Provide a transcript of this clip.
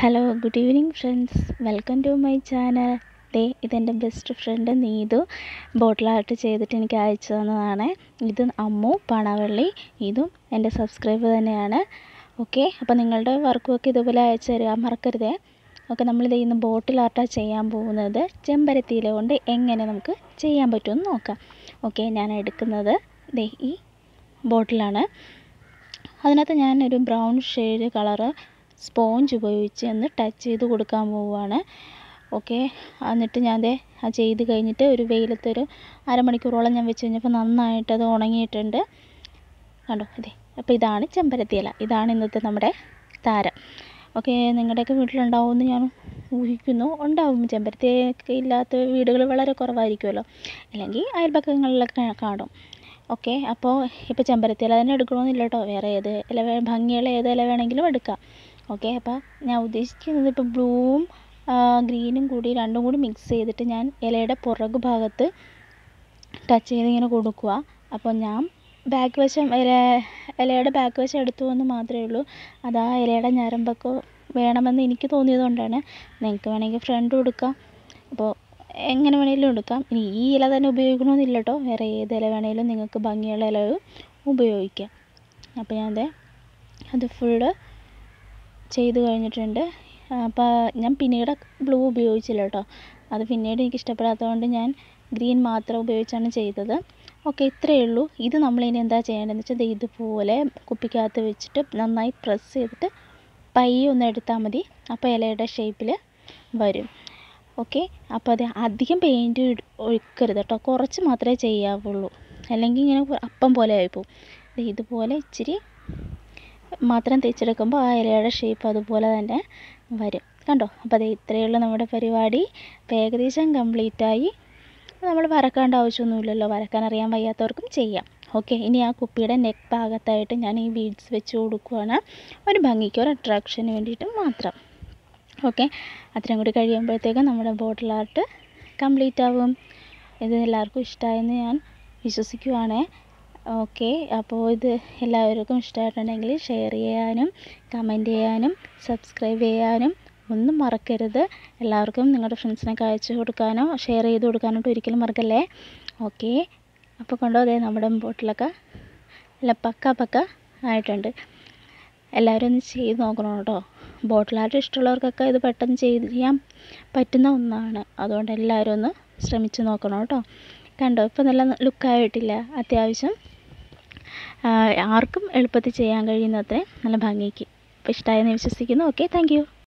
Hello good evening friends welcome to my channel ദേ ഇതെന്റെ best friend Neethu. ബോട്ടിലായിട്ട് ചെയ്തിട്ട് എനിക്ക് അയച്ചു തന്നതാണ്. ഇത് അമ്മു പണവള്ളി ഇതും എന്റെ സബ്സ്ക്രൈബർ തന്നെയാണ്. ഓക്കെ അപ്പോൾ നിങ്ങളുടെ വർക്കുമൊക്കെ ഇതുപോലെ അയച്ചു തരിക മറക്കരുതേ. ഓക്കെ നമ്മളിത് ഇന്ന് ബോട്ടിലാർട്ടാണ് ചെയ്യാൻ പോകുന്നത്. ചെമ്പരത്തിയില കൊണ്ട് എങ്ങനെ നമുക്ക് ചെയ്യാൻ പറ്റുമെന്ന് നോക്കാം. ഓക്കെ ഞാൻ എടുക്കുന്നത് ദേ ഈ ബോട്ടിലാണ്. അതിനകത്ത് ഞാനൊരു ബ്രൗൺ ഷെയ്ഡ് കളറ് സ്പോഞ്ച് ഉപയോഗിച്ച് ഒന്ന് ടച്ച് ചെയ്ത് കൊടുക്കാൻ പോവുകയാണ്. ഓക്കെ എന്നിട്ട് ഞാൻ ദേ ആ ചെയ്ത് കഴിഞ്ഞിട്ട് ഒരു വെയിലത്തൊരു അരമണിക്കൂറോളം ഞാൻ വെച്ച് കഴിഞ്ഞപ്പോൾ അത് ഉണങ്ങിയിട്ടുണ്ട്. കണ്ടോ അതെ അപ്പോൾ ഇതാണ് ചെമ്പരത്തി ഇല ഇതാണ് ഇന്നത്തെ നമ്മുടെ താരം. ഓക്കെ നിങ്ങളുടെയൊക്കെ വീട്ടിലുണ്ടാവുമെന്ന് ഞാൻ ഊഹിക്കുന്നു. ഉണ്ടാവും. ചെമ്പരത്തിയൊക്കെ ഇല്ലാത്ത വീടുകൾ വളരെ കുറവായിരിക്കുമല്ലോ. അല്ലെങ്കിൽ അയൽപക്കങ്ങളിലൊക്കെ കാണും. ഓക്കെ അപ്പോൾ ഇപ്പോൾ ചെമ്പരത്തി ഇല തന്നെ എടുക്കണമെന്നില്ല കേട്ടോ. വേറെ ഏത് ഇല ഭംഗിയുള്ള ഏത് ഇല വേണമെങ്കിലും എടുക്കാം. ഓക്കെ അപ്പോൾ ഞാൻ ഉദ്ദേശിക്കുന്നത് ഇപ്പോൾ ബ്ലൂവും ഗ്രീനും കൂടി രണ്ടും കൂടി മിക്സ് ചെയ്തിട്ട് ഞാൻ ഇലയുടെ പുറകു ഭാഗത്ത് ടച്ച് ചെയ്ത് ഇങ്ങനെ കൊടുക്കുക അപ്പോൾ ഞാൻ ബാക്ക് വശം ഇല ഇലയുടെ ബാക്ക് വശം എടുത്തു എന്ന് മാത്രമേ ഉള്ളൂ. അത് ആ ഇലയുടെ ഞരമ്പൊക്കെ വേണമെന്ന് എനിക്ക് തോന്നിയത് കൊണ്ടാണ്. നിങ്ങൾക്ക് വേണമെങ്കിൽ ഫ്രണ്ട് കൊടുക്കാം അപ്പോൾ എങ്ങനെ വേണമെങ്കിലും എടുക്കാം. ഇനി ഈ ഇല തന്നെ ഉപയോഗിക്കണമെന്നില്ല കേട്ടോ വേറെ ഏത് ഇല വേണമെങ്കിലും നിങ്ങൾക്ക് ഭംഗിയുള്ള ഇല ഉപയോഗിക്കാം. അപ്പോൾ ഞാൻ അത് ഫുള്ള് ചെയ്ത് കഴിഞ്ഞിട്ടുണ്ട്. അപ്പോൾ ഞാൻ പിന്നീട് ബ്ലൂ ഉപയോഗിച്ചില്ല കേട്ടോ അത് പിന്നീട് എനിക്ക് ഇഷ്ടപ്പെടാത്തതുകൊണ്ട് ഞാൻ ഗ്രീൻ മാത്രം ഉപയോഗിച്ചാണ് ചെയ്തത്. ഓക്കെ ഇത്രയേ ഉള്ളൂ. ഇത് നമ്മൾ ഇനി എന്താ ചെയ്യേണ്ടതെന്ന് വെച്ചാൽ ഇതുപോലെ കുപ്പിക്കകത്ത് വെച്ചിട്ട് നന്നായി പ്രസ് ചെയ്തിട്ട് പയ്യെ ഒന്ന് എടുത്താൽ മതി. അപ്പോൾ ഇലയുടെ ഷേപ്പിൽ വരും. ഓക്കെ അപ്പോൾ അത് അധികം പെയിന്റ് ഒഴിക്കരുത് കേട്ടോ കുറച്ച് മാത്രമേ ചെയ്യാവുള്ളൂ. അല്ലെങ്കിൽ ഇങ്ങനെ അപ്പം പോലെ ആയിപ്പോവും ഇതുപോലെ ഇച്ചിരി മാത്രം തേച്ചെടുക്കുമ്പോൾ ആ ഇലയുടെ ഷേപ്പ് അതുപോലെ തന്നെ വരും. കണ്ടോ? അപ്പോൾ അത് ഇത്രയേ ഉള്ളൂ നമ്മുടെ പരിപാടി. അപ്പോൾ ഏകദേശം കംപ്ലീറ്റായി നമ്മൾ വരക്കേണ്ട ആവശ്യമൊന്നുമില്ലല്ലോ. വരക്കാൻ അറിയാൻ വയ്യാത്തവർക്കും ചെയ്യാം. ഓക്കെ ഇനി ആ കുപ്പിയുടെ നെക്ക് ഭാഗത്തായിട്ട് ഞാൻ ഈ ബീഡ്സ് വെച്ച് കൊടുക്കുകയാണ് ഒരു ഭംഗിക്ക് ഒരു അട്രാക്ഷന് വേണ്ടിയിട്ട് മാത്രം. ഓക്കെ അത്രയും കൂടി കഴിയുമ്പോഴത്തേക്കും നമ്മുടെ ബോട്ടിൽ ആർട്ട് കംപ്ലീറ്റ് ആവും. ഇത് എല്ലാവർക്കും ഇഷ്ടമായെന്ന് ഞാൻ വിശ്വസിക്കുവാണ്. ഓക്കെ അപ്പോൾ ഇത് എല്ലാവർക്കും ഇഷ്ടമായിട്ടുണ്ടെങ്കിൽ ഷെയർ ചെയ്യാനും കമന്റ് ചെയ്യാനും സബ്സ്ക്രൈബ് ചെയ്യാനും ഒന്നും മറക്കരുത്. എല്ലാവർക്കും നിങ്ങളുടെ ഫ്രണ്ട്സിനൊക്കെ അയച്ചു കൊടുക്കാനോ ഷെയർ ചെയ്ത് കൊടുക്കാനോട്ട് ഒരിക്കലും മറക്കല്ലേ? ഓക്കെ അപ്പോൾ കൊണ്ടോ നമ്മുടെ ബോട്ടിലൊക്കെ അല്ല പക്ക പക്ക ആയിട്ടുണ്ട്. എല്ലാവരും ഒന്ന് ചെയ്ത് നോക്കണം കേട്ടോ. ബോട്ടിലായിട്ട് ഇഷ്ടമുള്ളവർക്കൊക്കെ ഇത് പെട്ടെന്ന് ചെയ്യാൻ പറ്റുന്ന ഒന്നാണ്. അതുകൊണ്ട് എല്ലാവരും ഒന്ന് ശ്രമിച്ച് നോക്കണം കേട്ടോ. കണ്ടോ ഇപ്പോൾ നല്ല ലുക്കായിട്ടില്ല അത്യാവശ്യം. ആർക്കും എളുപ്പത്തിൽ ചെയ്യാൻ കഴിയുന്നത്ര നല്ല ഭംഗിക്ക് അപ്പോൾ ഇഷ്ടമായെന്ന് വിശ്വസിക്കുന്നു. Okay thank